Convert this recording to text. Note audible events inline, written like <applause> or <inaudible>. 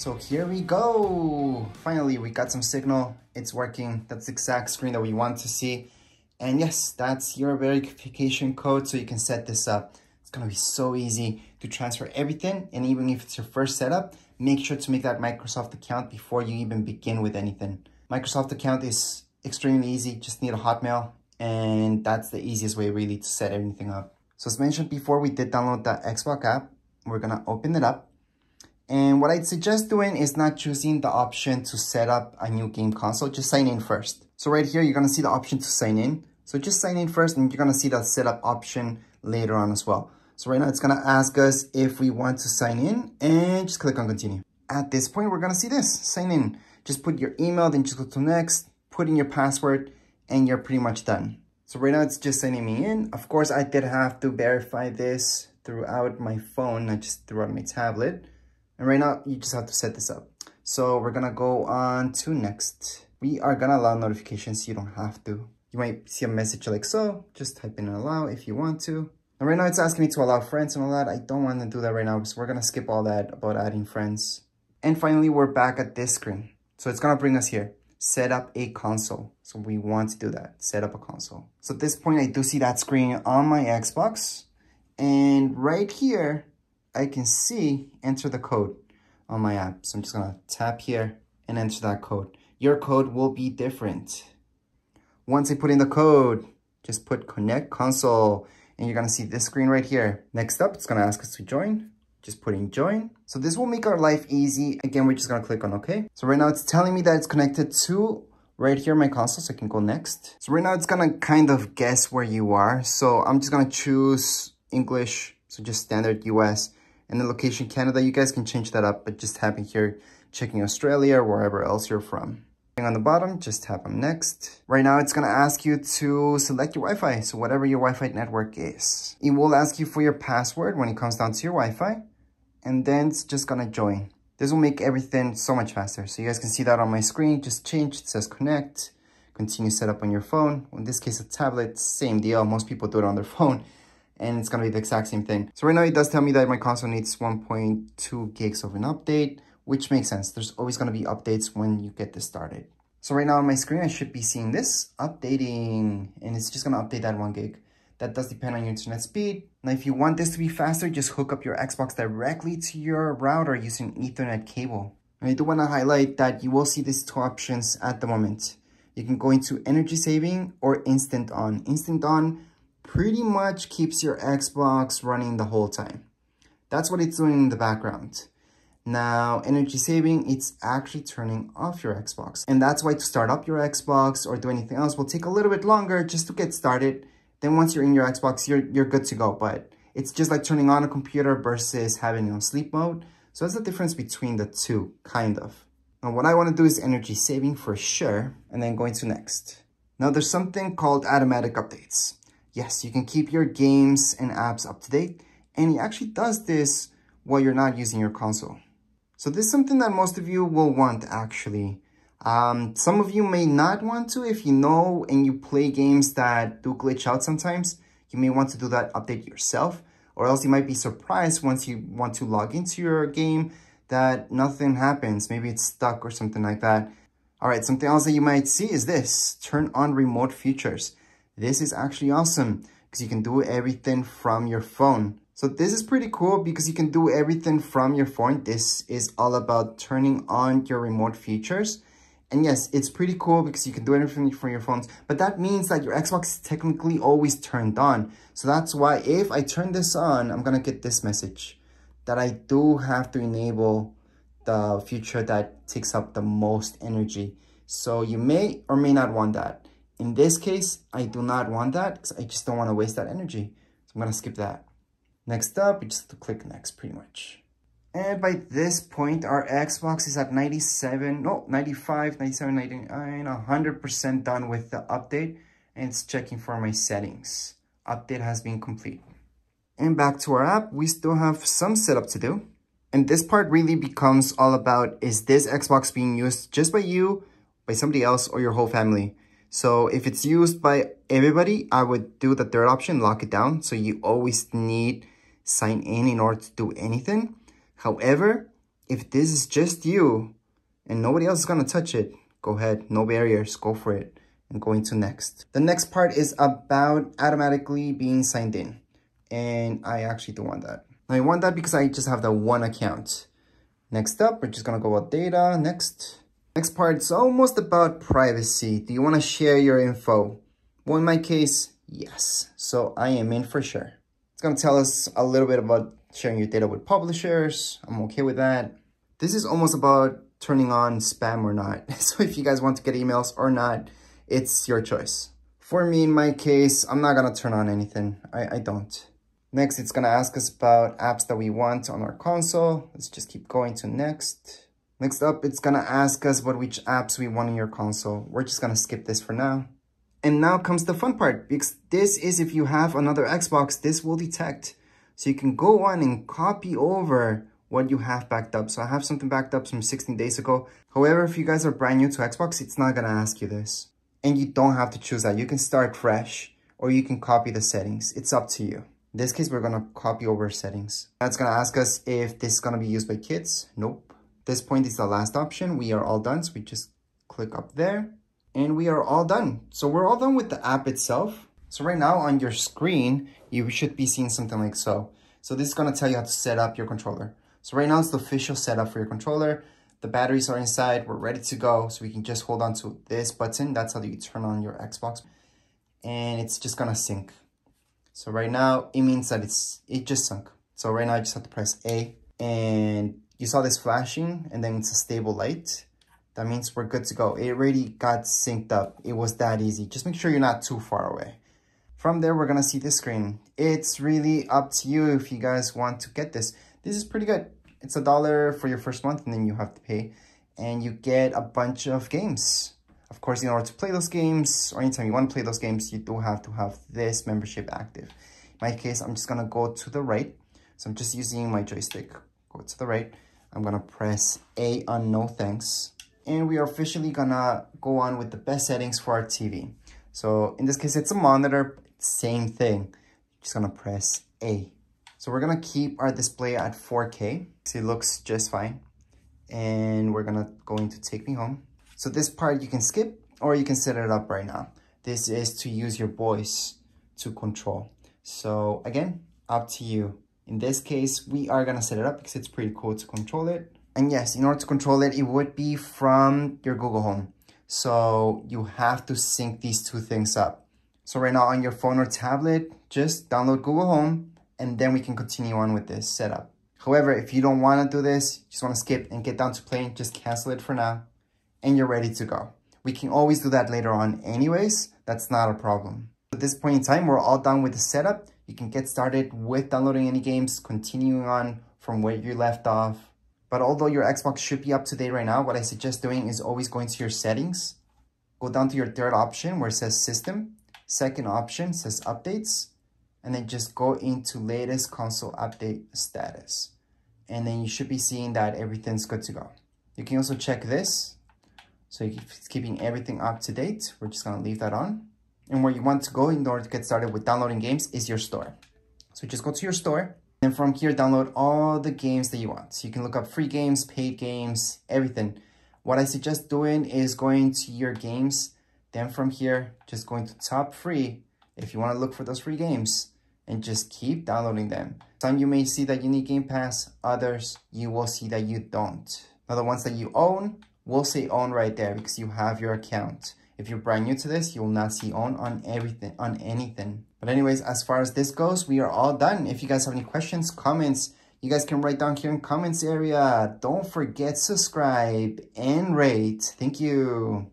So here we go. Finally, we got some signal. It's working. That's the exact screen that we want to see. And yes, that's your verification code. So you can set this up. It's gonna be so easy to transfer everything. And even if it's your first setup, make sure to make that Microsoft account before you even begin with anything. Microsoft account is extremely easy. Just need a Hotmail. And that's the easiest way really to set everything up. So as mentioned before, we did download the Xbox app. We're gonna open it up. What I'd suggest doing is not choosing the option to set up a new game console, just sign in first. So right here, you're gonna see the option to sign in. So just sign in first and you're gonna see that setup option later on as well. So right now it's gonna ask us if we want to sign in and just click on continue. At this point, we're gonna see this, sign in. Just put your email, then just go to next, put in your password, and you're pretty much done. So right now it's just signing me in. Of course, I did have to verify this throughout my phone, not just throughout my tablet. And right now, you just have to set this up. So we're gonna go on to next. We are gonna allow notifications, you don't have to. You might see a message like so, just type in allow if you want to. And right now it's asking me to allow friends and all that. I don't want to do that right now, so we're gonna skip all that about adding friends. And finally, we're back at this screen. So it's gonna bring us here. Set up a console. So we want to do that, set up a console. So at this point, I do see that screen on my Xbox. And right here, I can see enter the code on my app. So I'm just gonna tap here and enter that code. Your code will be different. Once I put in the code, just put connect console and you're gonna see this screen right here. Next up, it's gonna ask us to join. Just put in join. So this will make our life easy. Again, we're just gonna click on okay. So right now it's telling me that it's connected to right here my console so I can go next. So right now it's gonna kind of guess where you are. So I'm just gonna choose English, so just standard US and the location Canada. You guys can change that up, but just tapping here, checking Australia or wherever else you're from. On the bottom, just tap on next. Right now, it's gonna ask you to select your Wi-Fi, so whatever your Wi-Fi network is. It will ask you for your password when it comes down to your Wi-Fi, and then it's just gonna join. This will make everything so much faster. So you guys can see that on my screen, just change, it says connect, continue setup on your phone. In this case, a tablet, same deal. Most people do it on their <laughs> phone and it's gonna be the exact same thing. So right now it does tell me that my console needs 1.2 gigs of an update, which makes sense. There's always gonna be updates when you get this started. So right now on my screen, I should be seeing this updating, and it's just gonna update that one gig. That does depend on your internet speed. Now, if you want this to be faster, just hook up your Xbox directly to your router using Ethernet cable. And I do wanna highlight that you will see these two options at the moment. You can go into energy saving or instant on. Instant on pretty much keeps your Xbox running the whole time. That's what it's doing in the background. Now, energy saving, it's actually turning off your Xbox. And that's why to start up your Xbox or do anything else will take a little bit longer just to get started. Then once you're in your Xbox, you're, you're good to go. But it's just like turning on a computer versus having it on sleep mode. So that's the difference between the two, kind of. Now, what I want to do is energy saving for sure, and then going to next. Now, there's something called automatic updates. Yes, you can keep your games and apps up to date, and it actually does this while you're not using your console. So this is something that most of you will want, actually. Um, some of you may not want to if you know and you play games that do glitch out sometimes. You may want to do that update yourself, or else you might be surprised once you want to log into your game that nothing happens. Maybe it's stuck or something like that. All right, something else that you might see is this, turn on remote features. This is actually awesome because you can do everything from your phone. So this is pretty cool because you can do everything from your phone. This is all about turning on your remote features. And yes, it's pretty cool because you can do everything from your phones, but that means that your Xbox is technically always turned on. So that's why if I turn this on, I'm gonna get this message that I do have to enable the feature that takes up the most energy. So you may or may not want that. In this case, I do not want that I just don't want to waste that energy. So I'm going to skip that. Next up, we just click next pretty much. And by this point, our Xbox is at 97, no, 95, 97, 99, 100% done with the update. And it's checking for my settings. Update has been complete. And back to our app, we still have some setup to do. And this part really becomes all about, is this Xbox being used just by you, by somebody else, or your whole family? So if it's used by everybody, I would do the third option, lock it down. So you always need sign in in order to do anything. However, if this is just you and nobody else is to touch it, go ahead, no barriers, go for it and go into next. The next part is about automatically being signed in. And I actually don't want that. I want that because I just have the one account. Next up, we're just gonna go about data, next. Next part is almost about privacy. Do you wanna share your info? Well, in my case, yes. So I am in for sure. It's gonna tell us a little bit about sharing your data with publishers. I'm okay with that. This is almost about turning on spam or not. <laughs> So if you guys want to get emails or not, it's your choice. For me, in my case, I'm not gonna turn on anything. I, I don't. Next, it's gonna ask us about apps that we want on our console. Let's just keep going to next. Next up, it's gonna ask us what which apps we want in your console. We're just gonna skip this for now. And now comes the fun part, because this is if you have another Xbox, this will detect. So you can go on and copy over what you have backed up. So I have something backed up from 16 days ago. However, if you guys are brand new to Xbox, it's not gonna ask you this. And you don't have to choose that. You can start fresh or you can copy the settings. It's up to you. In this case, we're gonna copy over settings. That's gonna ask us if this is gonna be used by kids. Nope. This point is the last option. We are all done. So we just click up there and we are all done. So we're all done with the app itself. So right now on your screen, you should be seeing something like so. So this is gonna tell you how to set up your controller. So right now it's the official setup for your controller. The batteries are inside, we're ready to go. So we can just hold on to this button. That's how you turn on your Xbox. And it's just gonna sync. So right now it means that it's it just sunk. So right now I just have to press A and you saw this flashing and then it's a stable light. That means we're good to go. It already got synced up. It was that easy. Just make sure you're not too far away. From there, we're gonna see the screen. It's really up to you if you guys want to get this. This is pretty good. It's a dollar for your first month and then you have to pay. And you get a bunch of games. Of course, in order to play those games, or anytime you want to play those games, you do have to have this membership active. In my case, I'm just to go to the right. So I'm just using my joystick. Go to the right. I'm going to press A on no thanks. And we are officially going to go on with the best settings for our TV. So in this case, it's a monitor. Same thing. Just going to press A. So we're gonna keep our display at 4K. So it looks just fine. And we're gonna go into Take Me Home. So this part you can skip or you can set it up right now. This is to use your voice to control. So again, up to you. In this case, we are gonna set it up because it's pretty cool to control it. And yes, in order to control it, it would be from your Google Home. So you have to sync these two things up. So right now on your phone or tablet, just download Google Home and then we can continue on with this setup. However, if you don't want to do this, just want to skip and get down to playing, just cancel it for now, and you're ready to go. We can always do that later on anyways, that's not a problem. At this point in time, we're all done with the setup. You can get started with downloading any games, continuing on from where you left off. But although your Xbox should be up to date right now, what I suggest doing is always going to your settings, go down to your third option where it says system, second option says updates, and then just go into latest console update status. And then you should be seeing that everything's good to go. You can also check this. So it's keeping everything up to date. We're just gonna leave that on. And where you want to go in order to get started with downloading games is your store. So just go to your store. And from here, download all the games that you want. So you can look up free games, paid games, everything. What I suggest doing is going to your games. Then from here, just going to top free if you want to look for those free games and just keep downloading them. Some you may see that you need Game Pass, others you will see that you don't. Now the ones that you own will say own right there because you have your account. If you're brand new to this, you will not see own on everything, on anything. But anyways, as far as this goes, we are all done. If you guys have any questions, comments, you guys can write down here in comments area. Don't forget subscribe and rate. Thank you.